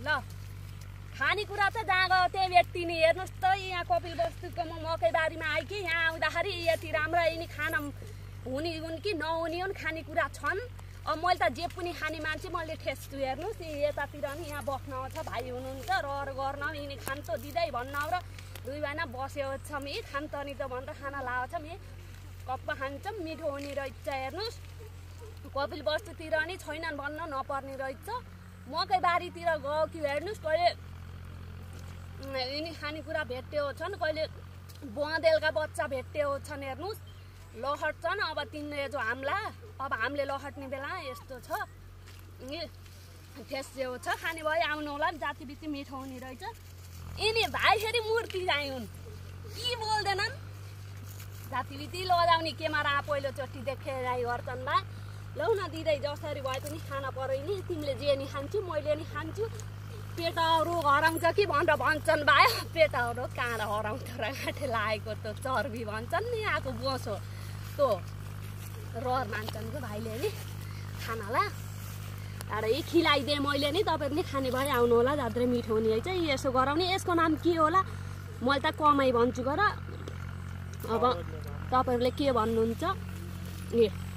ल। खानेकुरा त जहाँ गयो त्यही व्यक्तिनी हेर्नुहोस् त यहाँ कपिल बस्तीको म मकै बारीमा आएँ कि यहाँ आउँदाखेरि यति राम्रो यिनी खान हुने हुन् कि नहुने हुन् खानेकुरा छन्। अब मैले त जे पनि खाने मान्छे मैले ठेस्छु हेर्नुहोस् यतातिर नि यहाँ बस्न आउँछ भाइ हुनुहुन्छ रहर गर्न यिनी खान त दिँदै भन्न र दुई महिना बसेको छौँ यी खान त नि त भनेर खाना लगाएको छौँ यी कप्प खान्छौँ मिठो हुने रहेछ। हेर्नुहोस् कपिल बस्तीतिर नि छैनन् भन्न नपर्ने रहेछ। मकै बारीतिर गयो कि हेर्नुहोस् कहिले यिनी खानेकुरा भेट्टेको छन् कहिले बँदेलका बच्चा भेट्टेको छन् हेर्नुहोस्। लहट्छन् अब तिनले जो हाम्ला अब हामीले लहट्ने बेला यस्तो छ। ठेस्सेको छ खाने भयो आउनु होला जाति बिति मिठो हुने रहेछ। यिनी भाइ फेरि मूर्ति जाइ हुन् के बोल्दैनन्। जाति बिति लजाउने केमा पहिलोचोटि देखेर गर्छन् बा। लौ न दिँदै जसरी भए पनि खाना पऱ्यो नि। तिमीले जे नि खान्छु मैले नि खान्छु। पेटहरू हराउँछ कि भनेर भन्छन् भाइ। पेटहरू काँडा हराउँछ र गाँठे लागेको त चर्बी भन्छन् नि आएको बोसो। त्यो रहर मान्छन् कि भाइले नि खानालाई। यी खिलाइदिएँ मैले नि तपाईँहरू नि खाने भए आउनु होला जात्रै मिठो हुने है चाहिँ यसो गराउने यसको नाम के होला? मैले त कमाइ भन्छु गर। अब तपाईँहरूले के भन्नुहुन्छ? ए।